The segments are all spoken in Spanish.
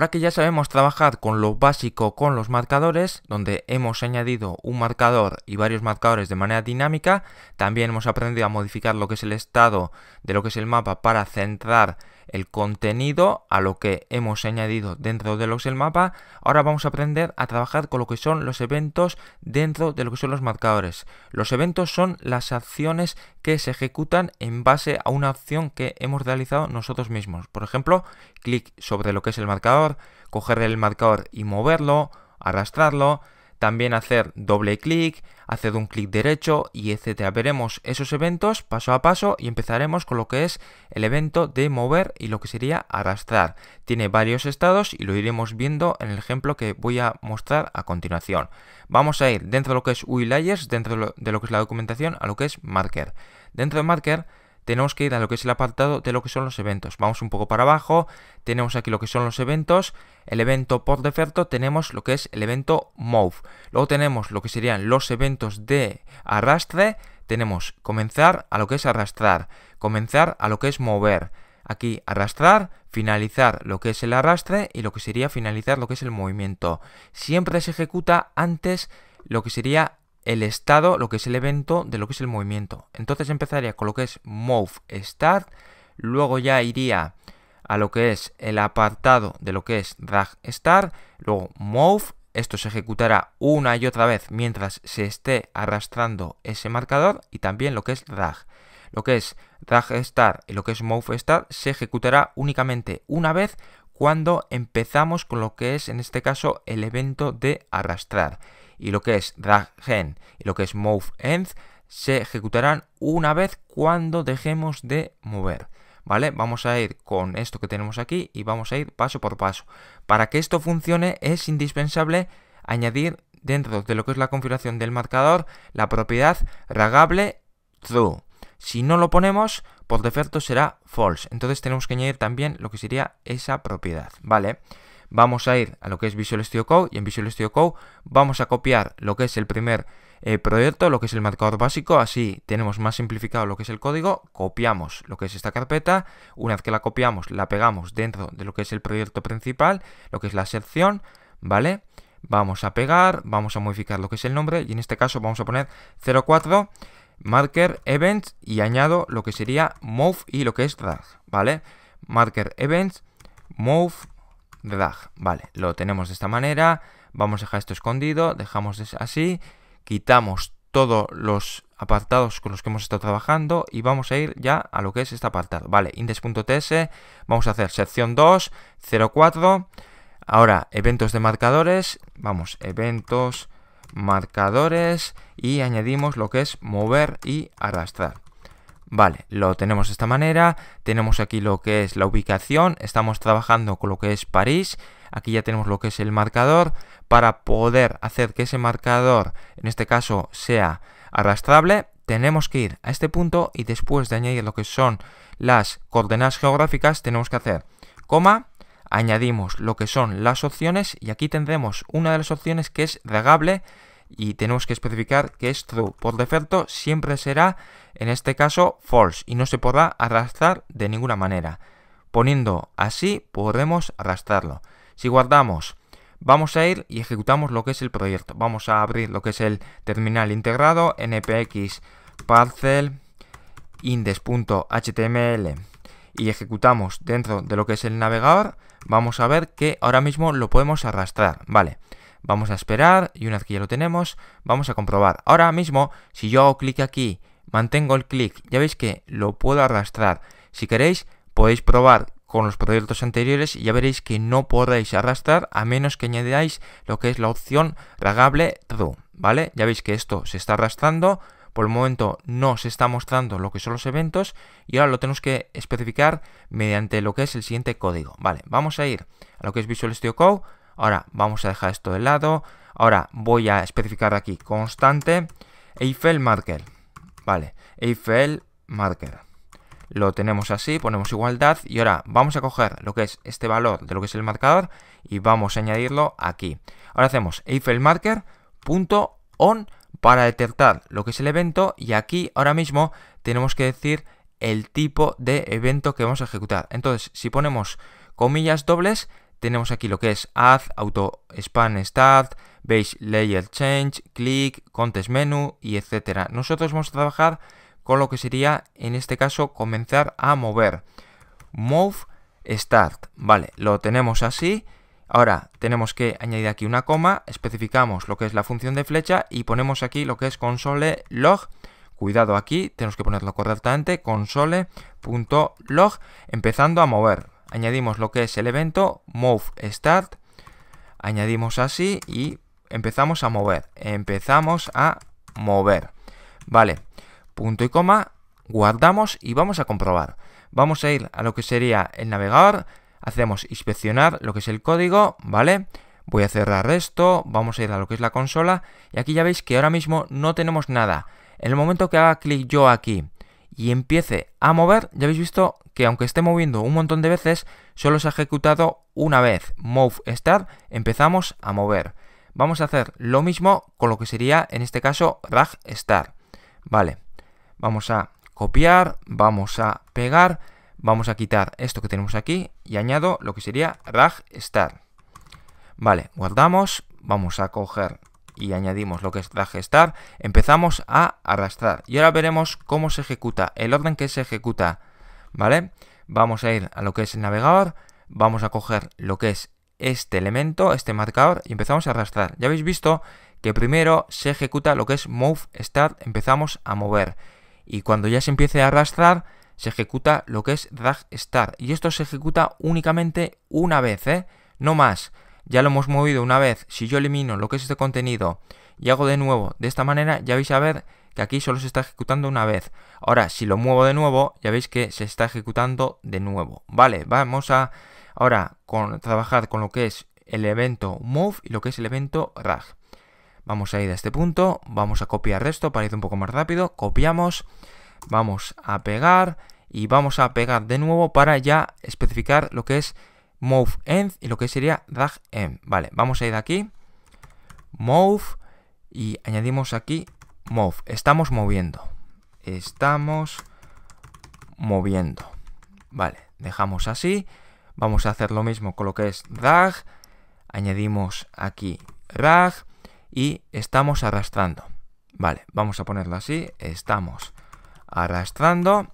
Ahora que ya sabemos trabajar con lo básico con los marcadores, donde hemos añadido un marcador y varios marcadores de manera dinámica, también hemos aprendido a modificar lo que es el estado de lo que es el mapa para centrar el contenido a lo que hemos añadido dentro de lo que es el mapa, ahora vamos a aprender a trabajar con lo que son los eventos dentro de lo que son los marcadores. Los eventos son las acciones que se ejecutan en base a una acción que hemos realizado nosotros mismos. Por ejemplo, clic sobre lo que es el marcador, coger el marcador y moverlo, arrastrarlo, también hacer doble clic, hacer un clic derecho y etcétera. Veremos esos eventos paso a paso y empezaremos con lo que es el evento de mover y lo que sería arrastrar. Tiene varios estados y lo iremos viendo en el ejemplo que voy a mostrar a continuación. Vamos a ir dentro de lo que es UI Layers, dentro de lo que es la documentación, a lo que es Marker. Dentro de Marker tenemos que ir a lo que es el apartado de lo que son los eventos. Vamos un poco para abajo, tenemos aquí lo que son los eventos, el evento por defecto tenemos lo que es el evento move. Luego tenemos lo que serían los eventos de arrastre, tenemos comenzar a lo que es arrastrar, comenzar a lo que es mover. Aquí arrastrar, finalizar lo que es el arrastre y lo que sería finalizar lo que es el movimiento. Siempre se ejecuta antes lo que sería el estado, lo que es el evento de lo que es el movimiento. Entonces empezaría con lo que es move start, luego ya iría a lo que es el apartado de lo que es drag start, luego move, esto se ejecutará una y otra vez mientras se esté arrastrando ese marcador y también lo que es drag. Lo que es drag start y lo que es move start se ejecutará únicamente una vez cuando empezamos con lo que es en este caso el evento de arrastrar y lo que es drag gen y lo que es move end se ejecutarán una vez cuando dejemos de mover. ¿Vale? Vamos a ir con esto que tenemos aquí y vamos a ir paso por paso. Para que esto funcione es indispensable añadir dentro de lo que es la configuración del marcador la propiedad ragable true. Si no lo ponemos, por defecto será false. Entonces tenemos que añadir también lo que sería esa propiedad, ¿vale? Vamos a ir a lo que es Visual Studio Code y en Visual Studio Code vamos a copiar lo que es el primer eh, proyecto, lo que es el marcador básico, así tenemos más simplificado lo que es el código, copiamos lo que es esta carpeta, una vez que la copiamos la pegamos dentro de lo que es el proyecto principal, lo que es la sección, ¿vale? Vamos a pegar, vamos a modificar lo que es el nombre y en este caso vamos a poner 04 marker events y añado lo que sería move y lo que es drag, ¿vale? Marker events, move drag. Vale, lo tenemos de esta manera. Vamos a dejar esto escondido, dejamos así, quitamos todos los apartados con los que hemos estado trabajando y vamos a ir ya a lo que es este apartado. Vale, index.ts, vamos a hacer sección 2, 04. Ahora, eventos de marcadores, vamos, eventos, marcadores y añadimos lo que es mover y arrastrar. Vale, lo tenemos de esta manera, tenemos aquí lo que es la ubicación, estamos trabajando con lo que es París, aquí ya tenemos lo que es el marcador, para poder hacer que ese marcador, en este caso, sea arrastrable, tenemos que ir a este punto y después de añadir lo que son las coordenadas geográficas, tenemos que hacer coma, añadimos lo que son las opciones y aquí tendremos una de las opciones que es regable y tenemos que especificar que es true. Por defecto siempre será, en este caso, false y no se podrá arrastrar de ninguna manera. Poniendo así podremos arrastrarlo. Si guardamos, vamos a ir y ejecutamos lo que es el proyecto. Vamos a abrir lo que es el terminal integrado, npx parcel index.html y ejecutamos dentro de lo que es el navegador, vamos a ver que ahora mismo lo podemos arrastrar. Vale, Vamos a esperar y una vez que ya lo tenemos, vamos a comprobar. Ahora mismo, si yo hago clic aquí, mantengo el clic, ya veis que lo puedo arrastrar. Si queréis, podéis probar con los proyectos anteriores y ya veréis que no podéis arrastrar a menos que añadáis lo que es la opción ragable true, ¿vale? Ya veis que esto se está arrastrando, por el momento no se está mostrando lo que son los eventos y ahora lo tenemos que especificar mediante lo que es el siguiente código, ¿vale? Vamos a ir a lo que es Visual Studio Code, Ahora vamos a dejar esto de lado. Ahora voy a especificar aquí constante Eiffel Marker. Vale, Eiffel Marker. Lo tenemos así, ponemos igualdad y ahora vamos a coger lo que es este valor de lo que es el marcador y vamos a añadirlo aquí. Ahora hacemos Eiffel Marker punto on para detectar lo que es el evento y aquí ahora mismo tenemos que decir el tipo de evento que vamos a ejecutar. Entonces, si ponemos comillas dobles, tenemos aquí lo que es Add, Auto Span Start, Base Layer Change, Click, Contest Menu y etcétera. Nosotros vamos a trabajar con lo que sería, en este caso, comenzar a mover. Move Start. Vale, lo tenemos así. Ahora tenemos que añadir aquí una coma, especificamos lo que es la función de flecha y ponemos aquí lo que es console log. Cuidado aquí, tenemos que ponerlo correctamente, console.log, empezando a mover. Añadimos lo que es el evento move start, añadimos así y empezamos a mover. Empezamos a mover. Vale, punto y coma, guardamos y vamos a comprobar. Vamos a ir a lo que sería el navegador, hacemos inspeccionar lo que es el código, ¿vale? Voy a cerrar esto, vamos a ir a lo que es la consola y aquí ya veis que ahora mismo no tenemos nada. En el momento que haga clic yo aquí y empiece a mover, ya habéis visto que aunque esté moviendo un montón de veces, solo se ha ejecutado una vez. Move start, empezamos a mover. Vamos a hacer lo mismo con lo que sería en este caso rag start. Vale, vamos a copiar, vamos a pegar Vamos a quitar esto que tenemos aquí y añado lo que sería rag start. Vale, guardamos, vamos a coger y añadimos lo que es rag start. Empezamos a arrastrar y ahora veremos cómo se ejecuta, el orden que se ejecuta. Vale, vamos a ir a lo que es el navegador, vamos a coger lo que es este elemento, este marcador y empezamos a arrastrar. Ya habéis visto que primero se ejecuta lo que es move start, empezamos a mover y cuando ya se empiece a arrastrar se ejecuta lo que es drag start. Y esto se ejecuta únicamente una vez, ¿eh? No más. Ya lo hemos movido una vez. Si yo elimino lo que es este contenido y hago de nuevo de esta manera, ya vais a ver que aquí solo se está ejecutando una vez. Ahora, si lo muevo de nuevo, ya veis que se está ejecutando de nuevo. Vale, vamos a ahora con, trabajar con lo que es el evento move y lo que es el evento rag. Vamos a ir a este punto, vamos a copiar esto para ir un poco más rápido. Copiamos, vamos a pegar y vamos a pegar de nuevo para ya especificar lo que es move end y lo que sería drag end. Vale, vamos a ir aquí, move y añadimos aquí move. Estamos moviendo. Estamos moviendo. Vale, dejamos así. Vamos a hacer lo mismo con lo que es drag. Añadimos aquí drag y estamos arrastrando. Vale, vamos a ponerlo así. Estamos arrastrando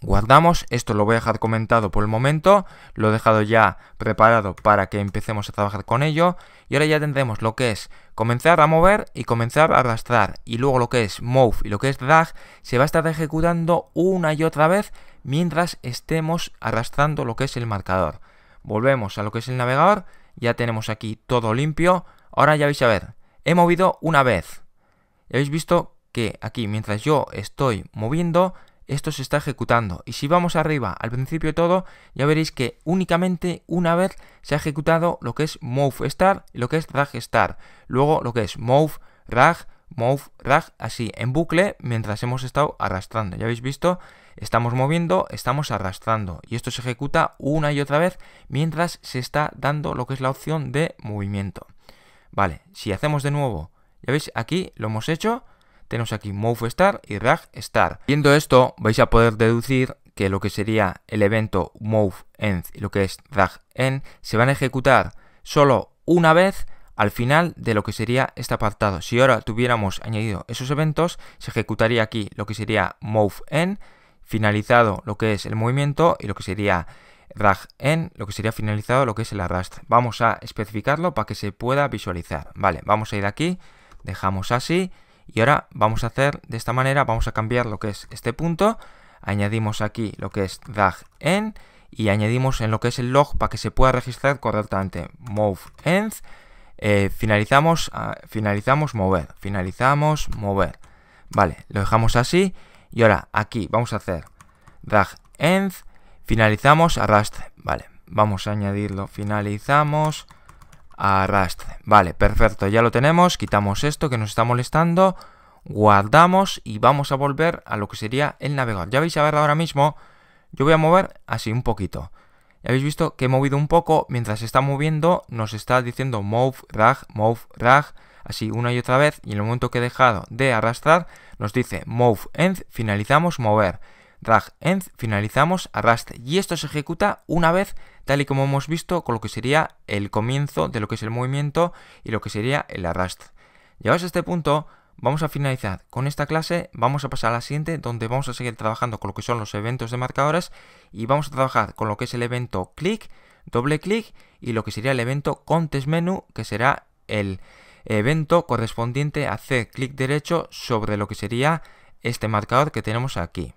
guardamos, esto lo voy a dejar comentado por el momento, lo he dejado ya preparado para que empecemos a trabajar con ello y ahora ya tendremos lo que es comenzar a mover y comenzar a arrastrar y luego lo que es move y lo que es drag se va a estar ejecutando una y otra vez mientras estemos arrastrando lo que es el marcador. Volvemos a lo que es el navegador, ya tenemos aquí todo limpio, ahora ya vais a ver, he movido una vez, ya habéis visto que aquí mientras yo estoy moviendo esto se está ejecutando. Y si vamos arriba al principio de todo, ya veréis que únicamente una vez se ha ejecutado lo que es move start y lo que es drag start. Luego lo que es move, rag, move, rag, así en bucle mientras hemos estado arrastrando. Ya habéis visto, estamos moviendo, estamos arrastrando. Y esto se ejecuta una y otra vez mientras se está dando lo que es la opción de movimiento. Vale, si hacemos de nuevo, ya veis, aquí lo hemos hecho tenemos aquí move start y rag start. Viendo esto vais a poder deducir que lo que sería el evento move end y lo que es drag end se van a ejecutar solo una vez al final de lo que sería este apartado. Si ahora tuviéramos añadido esos eventos, se ejecutaría aquí lo que sería move end, finalizado lo que es el movimiento y lo que sería drag end, lo que sería finalizado lo que es el arrastre. Vamos a especificarlo para que se pueda visualizar. Vale, vamos a ir aquí, dejamos así y ahora vamos a hacer de esta manera, vamos a cambiar lo que es este punto, añadimos aquí lo que es drag en y añadimos en lo que es el log para que se pueda registrar correctamente. Move end, eh, finalizamos, ah, finalizamos mover, finalizamos mover, vale, lo dejamos así y ahora aquí vamos a hacer drag end, finalizamos arrastre, vale, vamos a añadirlo, finalizamos arrastre. Vale, perfecto, ya lo tenemos. Quitamos esto que nos está molestando. Guardamos y vamos a volver a lo que sería el navegador. Ya vais a ver ahora mismo. Yo voy a mover así un poquito. Ya habéis visto que he movido un poco. Mientras se está moviendo nos está diciendo move, rag, move, rag. Así una y otra vez. Y en el momento que he dejado de arrastrar nos dice move end. Finalizamos mover. Drag end, finalizamos, arrastre. Y esto se ejecuta una vez, tal y como hemos visto, con lo que sería el comienzo de lo que es el movimiento y lo que sería el arrastre. Llegados a este punto, vamos a finalizar con esta clase, vamos a pasar a la siguiente, donde vamos a seguir trabajando con lo que son los eventos de marcadores y vamos a trabajar con lo que es el evento click, doble clic y lo que sería el evento contest menu, que será el evento correspondiente a hacer clic derecho sobre lo que sería este marcador que tenemos aquí.